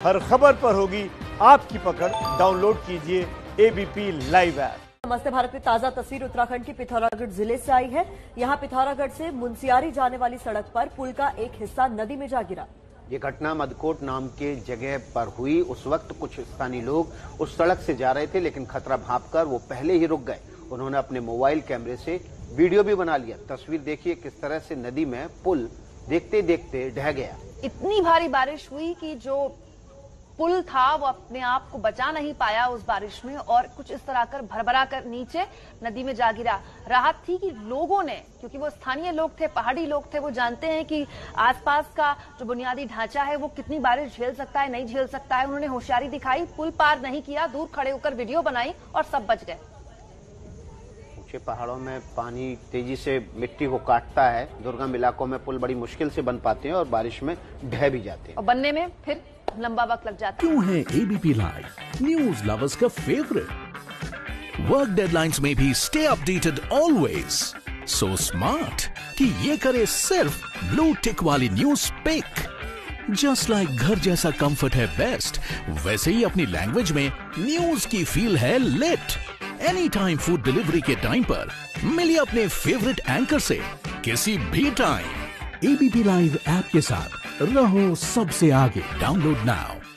हर खबर पर होगी आपकी पकड़। डाउनलोड कीजिए एबीपी लाइव ऐप नमस्ते भारत में ताज़ा तस्वीर उत्तराखंड के पिथौरागढ़ ज़िले से आई है। यहाँ पिथौरागढ़ से मुंसियारी जाने वाली सड़क पर पुल का एक हिस्सा नदी में जा गिरा। ये घटना मदकोट नाम के जगह पर हुई। उस वक्त कुछ स्थानीय लोग उस सड़क से जा रहे थे लेकिन खतरा भांपकर वो पहले ही रुक गए। उन्होंने अपने मोबाइल कैमरे से वीडियो भी बना लिया। तस्वीर देखिए किस तरह से नदी में पुल देखते देखते ढह गया। इतनी भारी बारिश हुई कि जो पुल था, वो अपने आप को बचा नहीं पाया उस बारिश में और कुछ इस तरह कर भरभरा कर नीचे नदी में जा गिरा। राहत थी कि लोगों ने, क्योंकि वो स्थानीय लोग थे, पहाड़ी लोग थे, वो जानते हैं कि आसपास का जो बुनियादी ढांचा है, वो कितनी बारिश झेल सकता है, नहीं झेल सकता है। उन्होंने होशियारी दिखाई, पुल पार नहीं किया, दूर खड़े होकर वीडियो बनाई और सब बच गए। ऊँचे पहाड़ों में पानी तेज़ी से मिट्टी को काटता है दुर्गम इलाकों में पुल बड़ी मुश्किल से बन पाते हैं और बारिश में ढह भी जाते हैं। और बनने में फिर लंबा वक्त लग जाता है। क्यों है एबीपी लाइव न्यूज़ लवर्स का फेवरेट वर्क डेडलाइंस में भी stay updated always so smart कि ये करे सिर्फ़ ब्लू टिक वाली न्यूज़ पिक जस्ट लाइक घर जैसा कंफर्ट है बेस्ट वैसे ही अपनी लैंग्वेज में न्यूज़ की फील है late any time food delivery के टाइम पर, मिलिए अपने फेवरेट एंकर से किसी भी टाइम एबीपी लाइव ऐप के साथ रहो सबसे आगे. Download now